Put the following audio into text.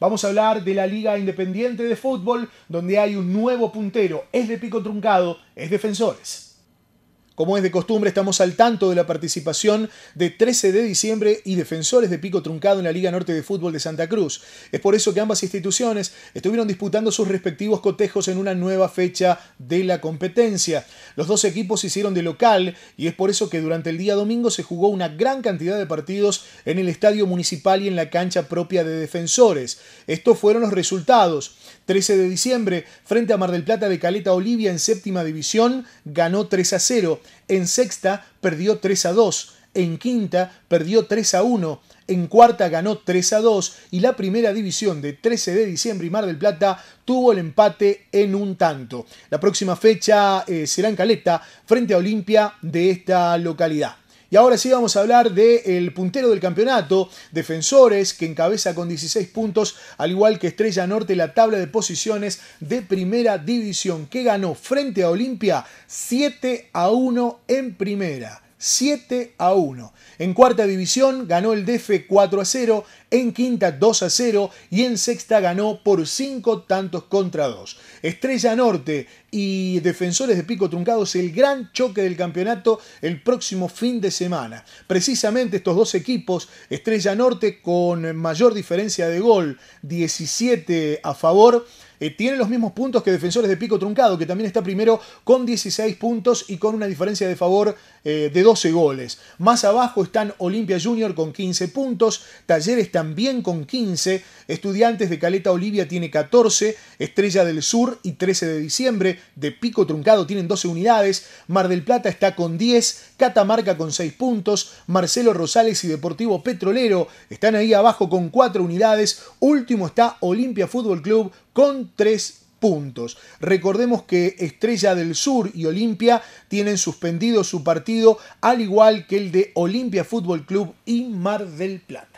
Vamos a hablar de la Liga Independiente de Fútbol, donde hay un nuevo puntero. Es de pico truncado, es defensores. Como es de costumbre, estamos al tanto de la participación de 13 de diciembre y defensores de pico truncado en la Liga Norte de Fútbol de Santa Cruz. Es por eso que ambas instituciones estuvieron disputando sus respectivos cotejos en una nueva fecha de la competencia. Los dos equipos se hicieron de local y es por eso que durante el día domingo se jugó una gran cantidad de partidos en el estadio municipal y en la cancha propia de defensores. Estos fueron los resultados. 13 de diciembre, frente a Mar del Plata de Caleta Olivia en séptima división, ganó 3 a 0. En sexta perdió 3 a 2. En quinta perdió 3 a 1. En cuarta ganó 3 a 2 y la primera división de 13 de diciembre y Mar del Plata tuvo el empate en un tanto. La próxima fecha eh, será en Caleta frente a Olimpia de esta localidad. Y ahora sí vamos a hablar del puntero del campeonato, Defensores, que encabeza con 16 puntos, al igual que Estrella Norte, la tabla de posiciones de primera división, que ganó frente a Olimpia 7 a 1 en primera. 7 a 1. En cuarta división ganó el DF 4 a 0, en quinta 2 a 0 y en sexta ganó por 5 tantos contra 2. Estrella Norte y Defensores de Pico Truncados el gran choque del campeonato el próximo fin de semana. Precisamente estos dos equipos, Estrella Norte con mayor diferencia de gol, 17 a favor, eh, tiene los mismos puntos que Defensores de Pico Truncado, que también está primero con 16 puntos y con una diferencia de favor eh, de 12 goles. Más abajo están Olimpia Junior con 15 puntos, Talleres también con 15, Estudiantes de Caleta Olivia tiene 14, Estrella del Sur y 13 de diciembre de Pico Truncado tienen 12 unidades, Mar del Plata está con 10, Catamarca con 6 puntos, Marcelo Rosales y Deportivo Petrolero están ahí abajo con 4 unidades, último está Olimpia Fútbol Club con 3 puntos. Recordemos que Estrella del Sur y Olimpia tienen suspendido su partido al igual que el de Olimpia Fútbol Club y Mar del Plata.